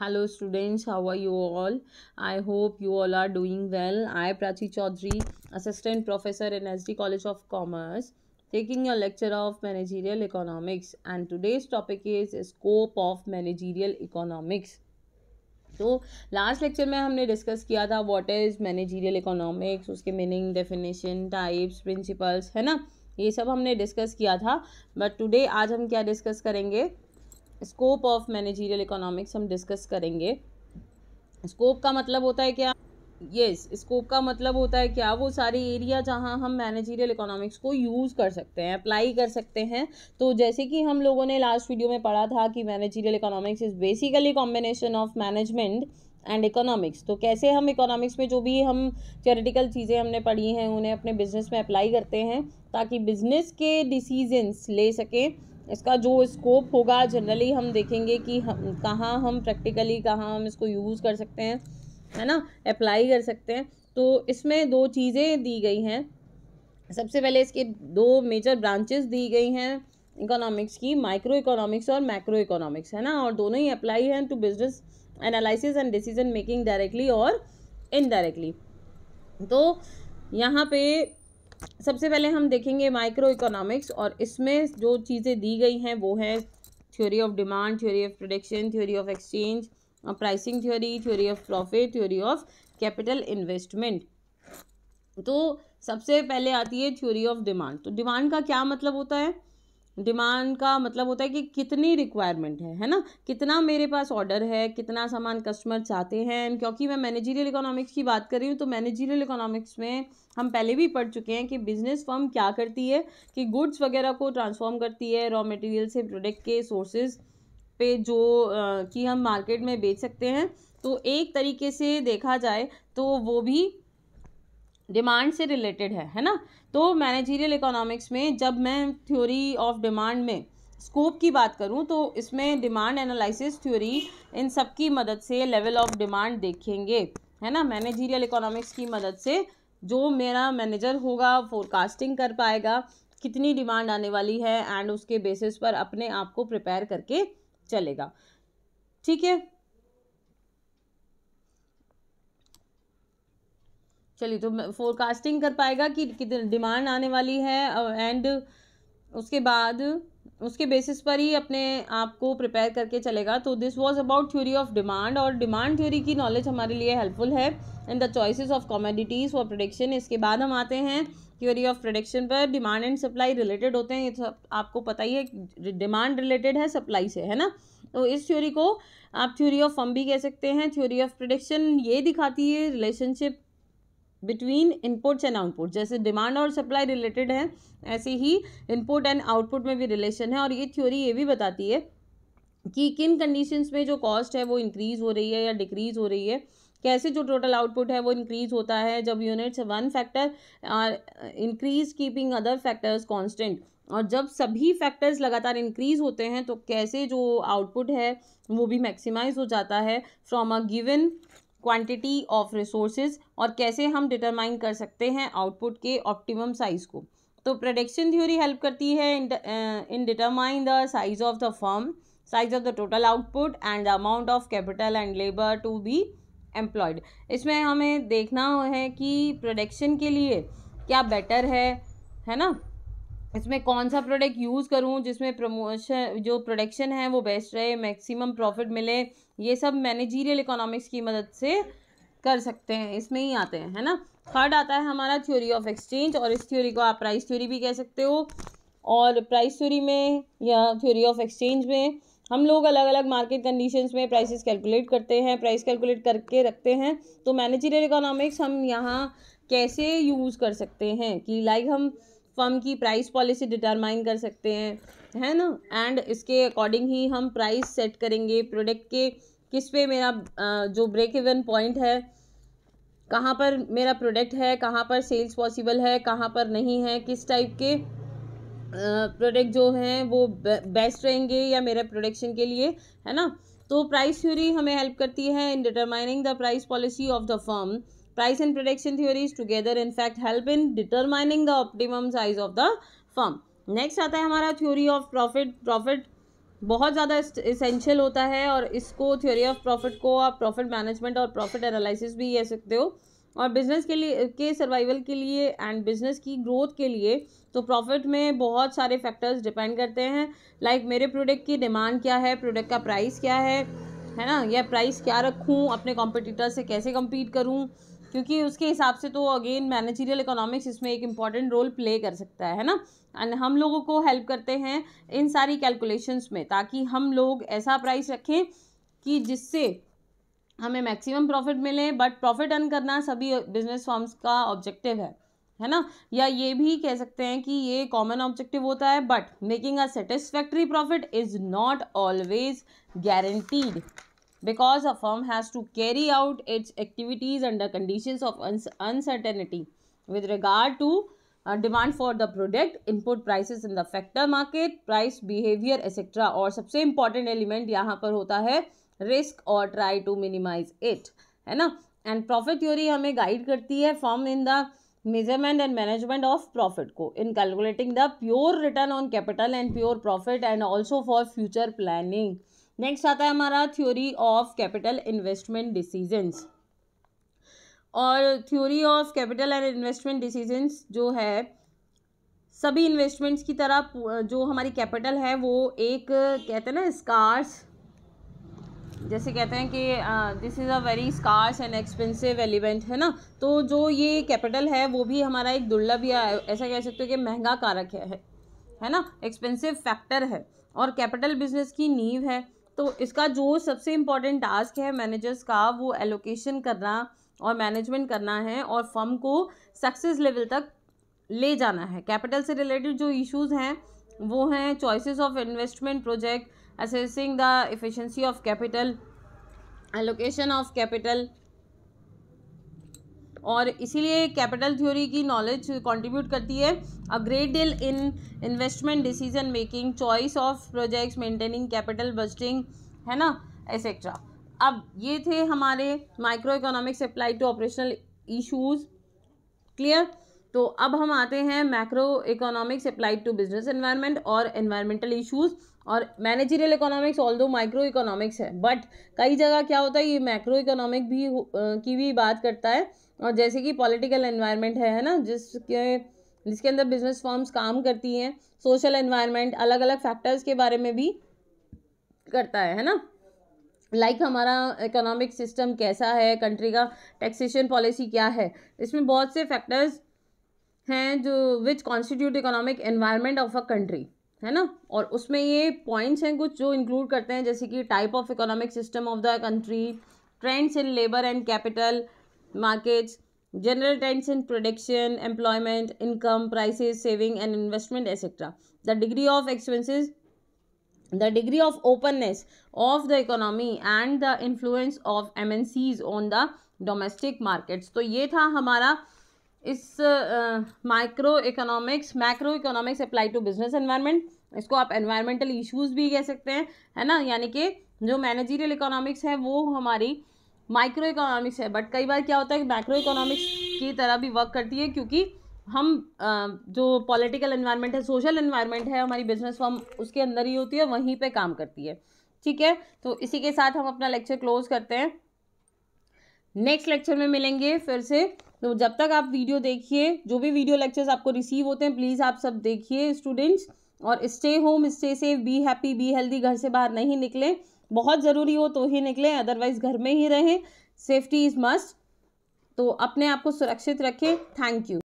Hello students how are you all I hope you all are doing well I Prachi Chaudhary assistant professor in S D college of commerce taking your lecture of managerial economics and today's topic is scope of managerial economics तो last lecture में हमने discuss किया था what is managerial economics उसके meaning definition types principles है ना? ये सब हमने डिस्कस किया था. बट टुडे आज हम क्या डिस्कस करेंगे? स्कोप ऑफ़ मैनेजीरियल इकोनॉमिक्स हम डिस्कस करेंगे। स्कोप का मतलब होता है क्या? यस yes, स्कोप का मतलब होता है क्या? वो सारे एरिया जहाँ हम मैनेजीरियल इकोनॉमिक्स को यूज़ कर सकते हैं अप्लाई कर सकते हैं। तो जैसे कि हम लोगों ने लास्ट वीडियो में पढ़ा था कि managerial economics is basically combination of management and economics तो कैसे हम इकोनॉमिक्स में जो भी हम थियोरेटिकल चीज़ें हमने पढ़ी हैं उन्हें अपने बिज़नेस में अप्लाई करते हैं ताकि बिज़नेस के डिसीजंस ले सकें इसका जो स्कोप होगा जनरली हम देखेंगे कि हम, कहाँ हम प्रैक्टिकली कहाँ हम इसको यूज़ कर सकते हैं, है ना? अप्लाई कर सकते हैं। तो इसमें दो चीज़ें दी गई हैं। सबसे पहले इसके दो मेजर ब्रांचेस दी गई हैं इकोनॉमिक्स की माइक्रो इकोनॉमिक्स और मैक्रो इकोनॉमिक्स है ना? और दोनों ही अप्लाई हैं to business analysis and decision making directly और इनडायरेक्टली तो यहाँ पे सबसे पहले हम देखेंगे माइक्रो इकोनॉमिक्स और इसमें जो चीज़ें दी गई हैं, वो है theory of demand theory of production theory of exchange pricing theory theory of profit theory of capital investment तो सबसे पहले आती है थ्योरी ऑफ़ डिमांड तो डिमांड का क्या मतलब होता है? डिमांड का मतलब होता है कि कितनी रिक्वायरमेंट है है ना? कितना मेरे पास ऑर्डर है, कितना सामान कस्टमर चाहते हैं क्योंकि मैं मैनेजरियल इकोनॉमिक्स की बात कर रही हूँ तो मैनेजरियल इकोनॉमिक्स में हम पहले भी पढ़ चुके हैं कि बिज़नेस फर्म क्या करती है, कि गुड्स वगैरह को ट्रांसफॉर्म करती है, रॉ मटेरियल से प्रोडक्ट के सोर्सेज पे जो कि हम मार्केट में बेच सकते हैं। तो एक तरीके से देखा जाए तो वो भी डिमांड से रिलेटेड है है ना? तो मैनेजीरियल इकोनॉमिक्स में जब मैं थ्योरी ऑफ़ डिमांड में स्कोप की बात करूँ तो इसमें डिमांड एनालिसिस थ्योरी इन सब की मदद से लेवल ऑफ़ डिमांड देखेंगे, है ना? मैनेजीरियल इकोनॉमिक्स की मदद से जो मेरा मैनेजर होगा फोरकास्टिंग कर पाएगा, कितनी डिमांड आने वाली है एंड उसके बेसिस पर अपने आप को प्रिपेयर करके चलेगा। ठीक है? चलिए तो फोरकास्टिंग कर पाएगा कि कितनी डिमांड आने वाली है एंड उसके बाद, उसके बेसिस पर ही अपने आप को प्रिपेयर करके चलेगा। तो this was about theory of demand और डिमांड थ्योरी की नॉलेज हमारे लिए हेल्पफुल है। In the choices of commodities for production इसके बाद हम आते हैं थ्योरी ऑफ़ प्रोडक्शन पर। डिमांड एंड सप्लाई रिलेटेड होते हैं, ये सब आपको पता ही है डिमांड रिलेटेड है सप्लाई से, है ना? तो इस थ्योरी को आप थ्योरी ऑफ़ फम भी कह सकते हैं। थ्योरी ऑफ़ प्रोडक्शन ये दिखाती है relationship between inputs and output जैसे डिमांड और सप्लाई रिलेटेड है, ऐसे ही इनपुट एंड आउटपुट में भी रिलेशन है, और ये थ्योरी ये भी बताती है कि किन कंडीशंस में जो कॉस्ट है वो इंक्रीज़ हो रही है या डिक्रीज़ हो रही है, कैसे जो टोटल आउटपुट है वो इंक्रीज होता है, जब units one factor are increase keeping other factors constant और जब सभी फैक्टर्स लगातार इंक्रीज होते हैं तो कैसे जो आउटपुट है वो भी मैक्सिमाइज हो जाता है from a given quantity of resources और कैसे हम डिटरमाइन कर सकते हैं आउटपुट के ऑप्टिमम साइज़ को। तो प्रोडक्शन थ्योरी हेल्प करती है in determine the size of the firm size of the total output and the amount of capital and labour to be employed इसमें हमें देखना है कि प्रोडक्शन के लिए क्या बेटर है है ना? इसमें कौन सा प्रोडक्ट यूज़ करूँ, जिसमें प्रमोशन जो प्रोडक्शन है, वो बेस्ट रहे मैक्सिमम प्रॉफिट मिले, ये सब मैनेजीरियल इकोनॉमिक्स की मदद से कर सकते हैं। इसमें ही आते हैं, है ना? थर्ड आता है हमारा थ्योरी ऑफ़ एक्सचेंज और इस थ्योरी को आप प्राइस थ्योरी भी कह सकते हो। और प्राइस थ्योरी में या थ्योरी ऑफ़ एक्सचेंज में हम लोग अलग अलग मार्केट कंडीशंस में प्राइसेस कैलकुलेट करते हैं प्राइस कैलकुलेट करके रखते हैं। तो मैनेजरियल इकोनॉमिक्स हम यहाँ कैसे यूज़ कर सकते हैं कि लाइक हम फर्म की प्राइस पॉलिसी डिटरमाइन कर सकते हैं, है ना? एंड इसके अकॉर्डिंग ही हम प्राइस सेट करेंगे प्रोडक्ट के किस पे मेरा जो ब्रेक इवन पॉइंट है, कहाँ पर मेरा प्रोडक्ट है, कहाँ पर सेल्स पॉसिबल है, कहाँ पर नहीं है, किस टाइप के प्रोडक्ट जो हैं वो बेस्ट रहेंगे या मेरे प्रोडक्शन के लिए, है ना? तो प्राइस थ्योरी हमें हेल्प करती है in determining the price policy of the firm price and production theories together in fact help in determining the optimum size of the firm next आता है हमारा थ्योरी ऑफ़ प्रॉफिट प्रॉफिट बहुत ज़्यादा essential होता है और इसको थ्योरी ऑफ़ प्रॉफिट को आप प्रॉफिट मैनेजमेंट और प्रॉफिट एनालिसिस भी कह सकते हो। और बिज़नेस के लिए, के सर्वाइवल के लिए एंड बिज़नेस की ग्रोथ के लिए तो प्रॉफिट में बहुत सारे फैक्टर्स डिपेंड करते हैं। लाइक like मेरे प्रोडक्ट की डिमांड क्या है? प्रोडक्ट का प्राइस क्या है? है ना? या प्राइस क्या रखूँ? अपने कॉम्पिटिटर से कैसे कम्पीट करूँ? क्योंकि उसके हिसाब से तो अगेन मैनेजरियल इकोनॉमिक्स इसमें एक इंपॉर्टेंट रोल प्ले कर सकता है ना? एंड हम लोगों को हेल्प करते हैं इन सारी कैलकुलेशंस में, ताकि हम लोग ऐसा प्राइस रखें कि जिससे हमें मैक्सिमम प्रॉफिट मिले बट प्रॉफिट अर्न करना सभी बिज़नेस फॉर्म्स का ऑब्जेक्टिव है है ना? या ये भी कह सकते हैं कि ये कॉमन ऑब्जेक्टिव होता है but making a satisfactory profit is not always guaranteed because a firm has to carry out its activities under conditions of uncertainty with regard to uh, demand for the product input prices in the factor market price behavior etc और सबसे important element यहाँ पर होता है risk और try to minimize it है ना and profit theory हमें guide करती है firm in the measurement and management of profit को in calculating the pure return on capital and pure profit and also for future planning next आता है हमारा theory of capital investment decisions और theory of capital and investment decisions जो है, सभी investments की तरह जो हमारी कैपिटल है, वो एक, कहते हैं ना स्कार्स जैसे कहते हैं कि this is a very scarce and expensive element है ना? तो जो ये कैपिटल है, वो भी हमारा एक दुर्लभ या ऐसा कह सकते हो कि महँगा कारक है है ना? एक्सपेंसिव फैक्टर है। और कैपिटल बिज़नेस की नींव है। तो इसका जो सबसे इंपॉर्टेंट टास्क है मैनेजर्स का, वो एलोकेशन करना और मैनेजमेंट करना है और फर्म को सक्सेस लेवल तक ले जाना है। कैपिटल से रिलेटेड जो इश्यूज़ हैं, वो हैं choices of investment project assessing the efficiency of capital allocation of capital और इसीलिए कैपिटल थ्योरी की नॉलेज कंट्रीब्यूट करती है a great deal in investment decision making choice of projects maintaining capital budgeting है ना? एसेट्रा अब ये थे हमारे micro economics apply to operational issues clear तो अब हम आते हैं macro economics applied to business environment और एनवायरमेंटल इशूज़ और managerial economics although micro economics है. बट कई जगह क्या होता है, ये मैक्रो इकोनॉमिक भी की भी बात करता है और जैसे कि पॉलिटिकल एनवायरनमेंट है है ना? जिसके जिसके अंदर बिज़नेस फॉर्म्स काम करती हैं सोशल एनवायरनमेंट अलग अलग फैक्टर्स के बारे में भी करता है है ना? लाइक like हमारा इकोनॉमिक सिस्टम कैसा है कंट्री का टैक्सेशन पॉलिसी क्या है? इसमें बहुत से फैक्टर्स हैं जो which constitute economic environment of a country है ना? और उसमें ये पॉइंट्स हैं कुछ जो इंक्लूड करते हैं, जैसे कि type of economic system of the country trends in labour and capital markets general trends in production employment income prices saving and investment etcetera the degree of expenses the degree of openness of the economy and the influence of em on the domestic markets तो ये था हमारा इस micro economics macro economics apply to business environment इसको आप environmental issues भी कह सकते हैं, है ना? यानी कि जो मैनेजरियल इकोनॉमिक्स है, वो हमारी माइक्रो इकोनॉमिक्स है. बट कई बार क्या होता है कि मैक्रो इकोनॉमिक्स की तरह भी वर्क करती है, क्योंकि हम जो पॉलिटिकल एनवायरनमेंट है सोशल एनवायरनमेंट है, हमारी बिज़नेस फॉर्म उसके अंदर ही होती है, वहीं पे काम करती है. ठीक है? तो इसी के साथ हम अपना लेक्चर क्लोज करते हैं. नेक्स्ट लेक्चर में मिलेंगे फिर से. तो जब तक आप वीडियो देखिए, जो भी वीडियो लेक्चर्स आपको रिसीव होते हैं प्लीज़ आप सब देखिए स्टूडेंट्स और stay home stay safe be happy be healthy घर से बाहर नहीं निकलें। बहुत ज़रूरी हो तो ही निकलें अदरवाइज़ घर में ही रहें। सेफ्टी इज़ मस्ट तो अपने आप को सुरक्षित रखें। Thank you